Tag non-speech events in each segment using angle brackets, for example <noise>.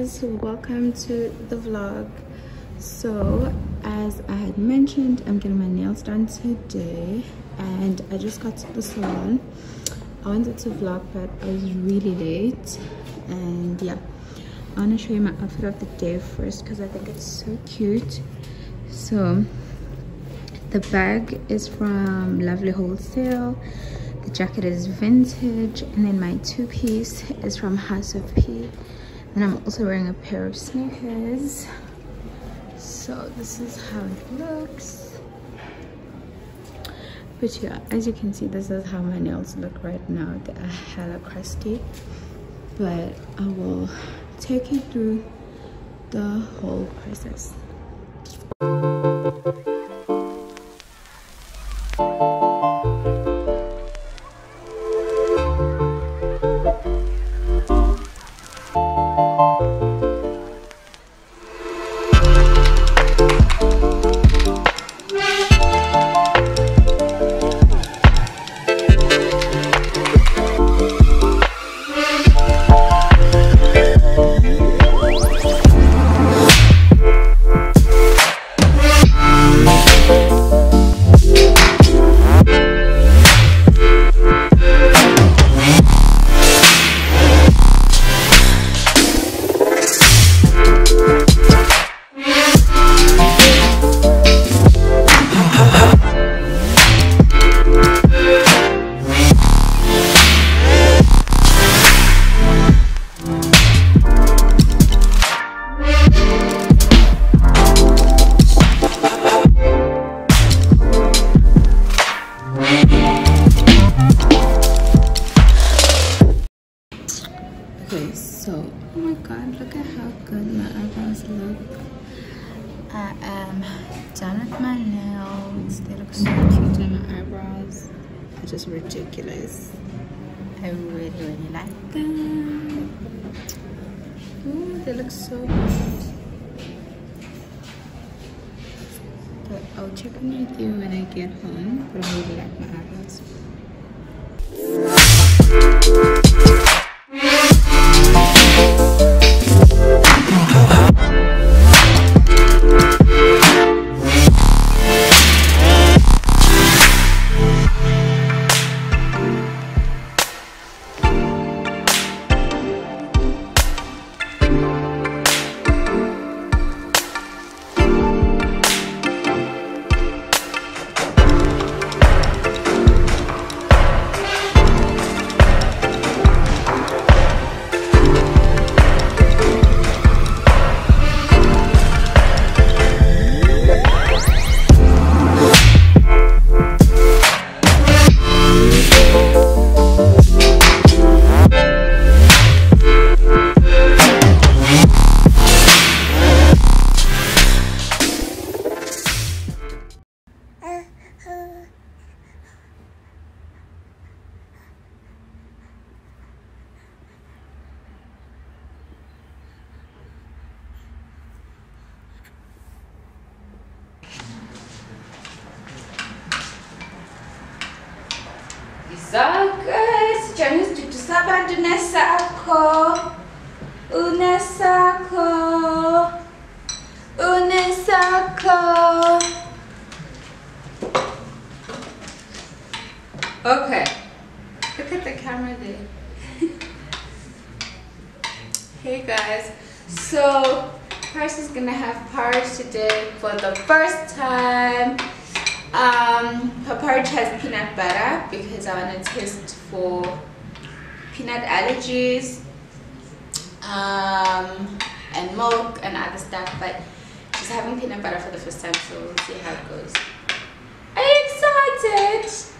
guys welcome to the vlog. So as i had mentioned i'm getting my nails done today and i just got to the salon. I wanted to vlog but i was really late and yeah. I want to show you my outfit of the day first because i think it's so cute. So the bag is from lovely wholesale the jacket is vintage and then my two-piece is from house of p and i'm also wearing a pair of sneakers. So this is how it looks. But yeah as you can see this is how my nails look right now. They are hella crusty. But i will take you through the whole process good my eyebrows look. I am done with my nails. They look so cute and my eyebrows. They're just ridiculous. I really really like them. Ooh, they look so good but i'll check in with you when i get home but i really like my eyebrows Zonke, sijani sisabantu nesakho unesakho unesakho Okay, look at the camera there. hey guys, so Paris is gonna have porridge today for the first time. Um, porridge has peanut butter because I want to test for peanut allergies um, and milk and other stuff. But she's having peanut butter for the first time, so we'll see how it goes. Are you excited?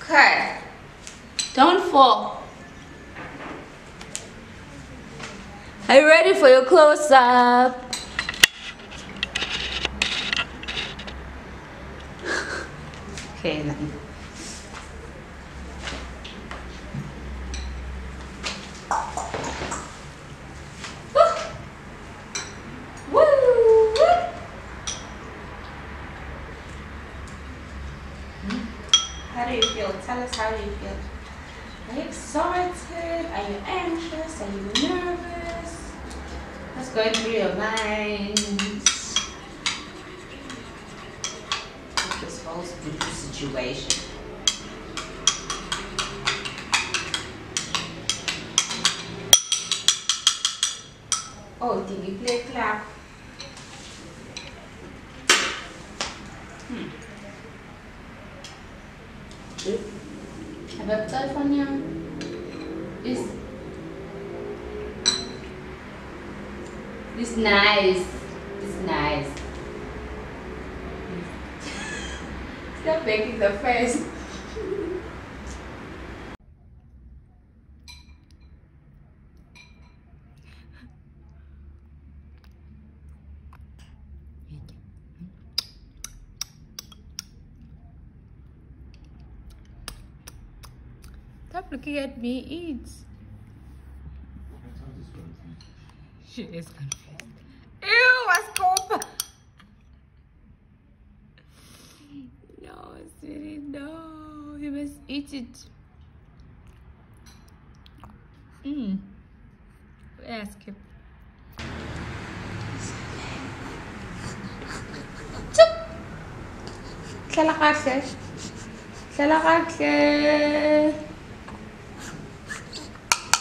Okay. Don't fall. Are you ready for your close then. How do you feel? Tell us how you feel. Are you excited? Are you anxious? Are you nervous? going through your mind? Hmm. Have a telephone here? Is nice. It's nice. <laughs> Stop making the face. Stop looking at me, eat. She is confused. Ew, what's scope? No, sweetie, no. You must eat it. Mmm. Ask him.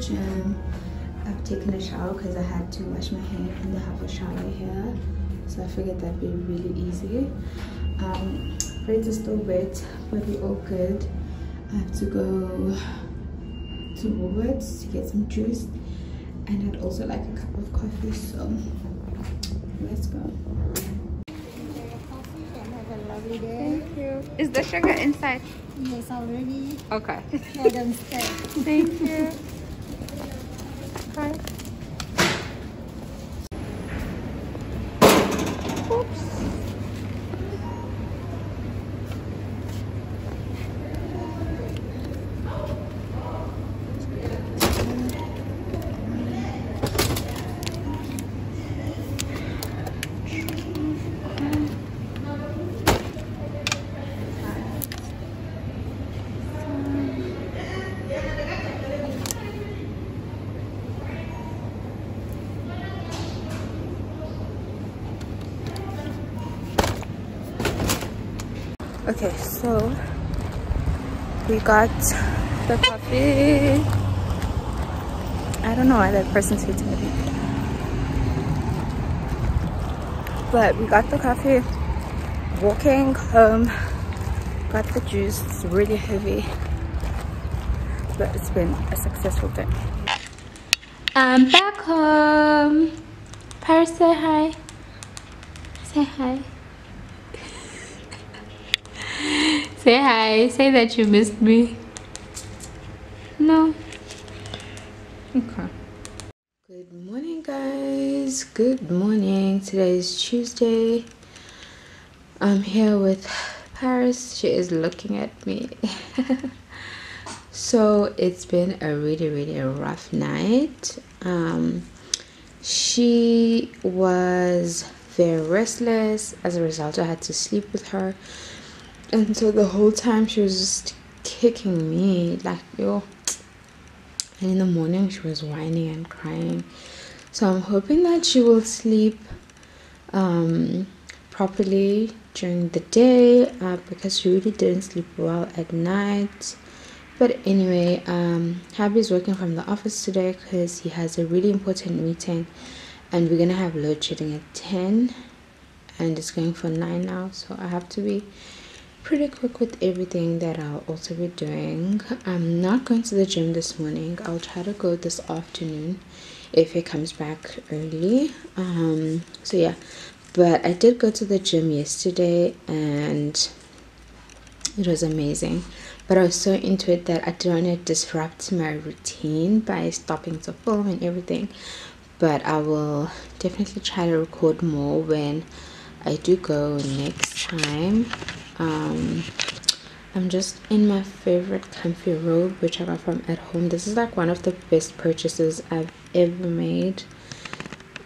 gym. I've taken a shower because I had to wash my hair and they have a shower here. So I figured that'd be really easy. Um, braids are still wet, but we're all good. I have to go to Woolworths to get some juice and I'd also like a cup of coffee, so let's go. Thank you. Is the sugar inside? Yes, already. Okay. Madam said. Thank you. Hi. Okay, so we got the coffee. I don't know why that person's hitting me. But we got the coffee. Walking home, got the juice. It's really heavy, but it's been a successful day. I'm back home. Paris, say hi. Say hi. Say hi. Say that you missed me. No. Okay. Good morning, guys. Good morning. Today is Tuesday. I'm here with Paris. She is looking at me. <laughs> so it's been a really, really rough night. Um, she was very restless. As a result, I had to sleep with her. And so the whole time she was just kicking me like, yo. And in the morning, she was whining and crying. So I'm hoping that she will sleep um, properly during the day uh, because she really didn't sleep well at night but anyway um is working from the office today because he has a really important meeting and we're gonna have load shedding at 10 and it's going for 9 now so i have to be pretty quick with everything that i'll also be doing. I'm not going to the gym this morning. I'll try to go this afternoon if it comes back early. Um so yeah. But i did go to the gym yesterday and it was amazing. But I was so into it that I didn't want to disrupt my routine by stopping to film and everything. But I will definitely try to record more when I do go next time um, I'm just in my favorite comfy robe which I got from at home. This is like one of the best purchases I've ever made.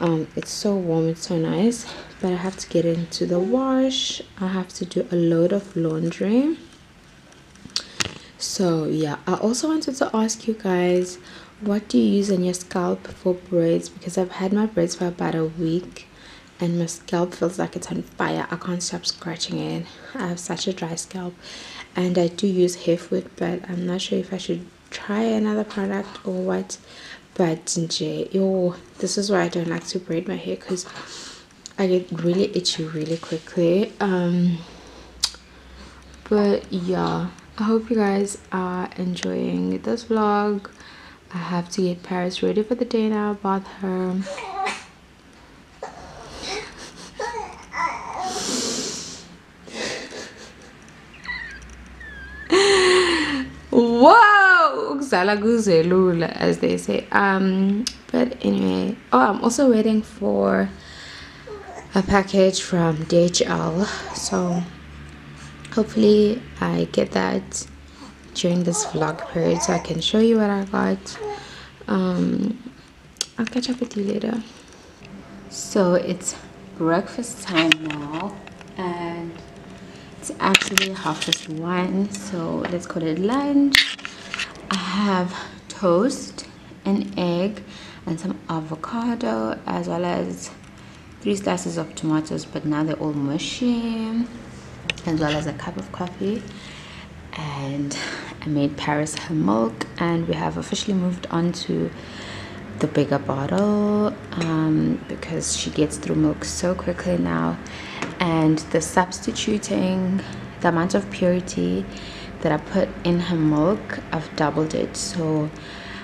Um, it's so warm it's so nice but I have to get into the wash. I have to do a load of laundry. So yeah i also wanted to ask you guys what do you use on your scalp for braids? Because i've had my braids for about a week and my scalp feels like it's on fire i can't stop scratching it i have such a dry scalp and i do use hair food but i'm not sure if i should try another product or what but yo this is why i don't like to braid my hair because i get really itchy really quickly um but yeah I hope you guys are enjoying this vlog. I have to get Paris ready for the day now, bath her. Whoa! as they say. Um, but anyway, oh, I'm also waiting for a package from DHL. So hopefully i get that during this vlog period so i can show you what i got um i'll catch up with you later so it's breakfast time now and it's actually half past one so let's call it lunch i have toast an egg and some avocado as well as three slices of tomatoes but now they're all mushy as well as a cup of coffee. And I made Paris her milk and we have officially moved on to the bigger bottle um, because she gets through milk so quickly now. And the substituting the amount of purity that I put in her milk I've doubled it. So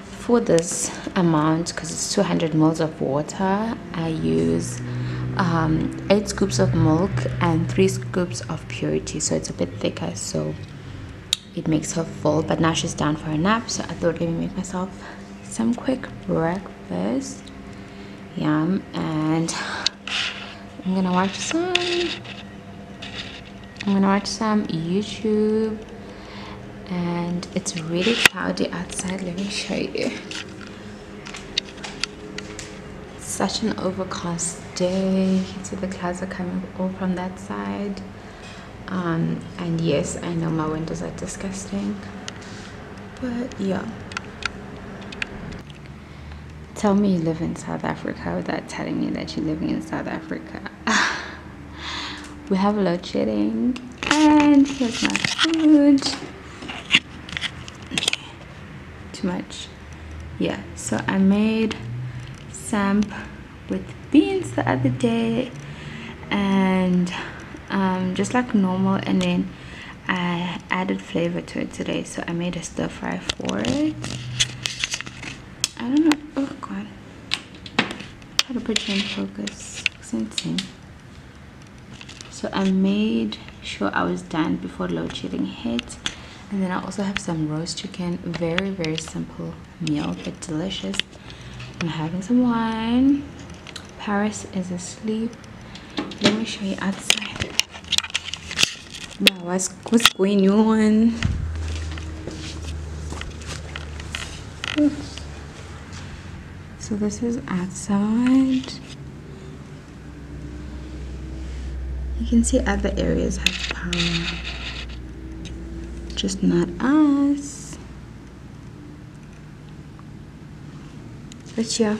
for this amount because it's 200 mils of water I use um, 8 scoops of milk and 3 scoops of purity. So it's a bit thicker so it makes her full. But now she's down for a nap so I thought me make myself some quick breakfast. Yum and I'm gonna watch some I'm gonna watch some YouTube and it's really cloudy outside let me show you. Such an overcast day. See the clouds are coming all from that side. Um, and yes i know my windows are disgusting. But yeah. Tell me you live in south africa without telling me that you're living in south africa. <laughs> We have load shedding. And here's my food too much. Yeah so i made samp with beans the other day and um, just like normal and then I added flavor to it today. So I made a stir fry for it. I don't know. Oh god. How to put you in focus. Insane. So I made sure I was done before load shedding hit and then I also have some roast chicken very very simple meal but delicious. I'm having some wine. Paris is asleep. Let me show you outside. What's, what's going on? So this is outside. You can see other areas have power just not us but yeah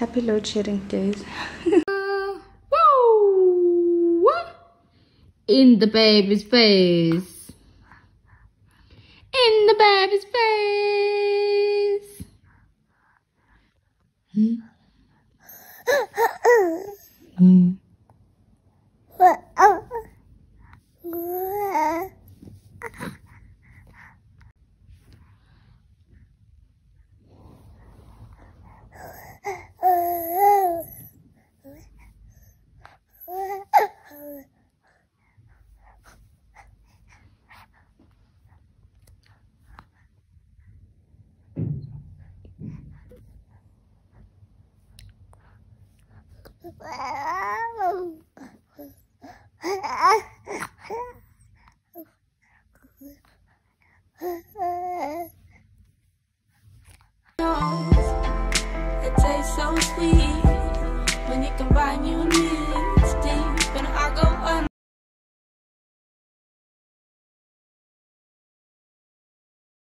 happy load shedding days <laughs> in the baby's face. In the baby's face. Hmm? <laughs> hmm.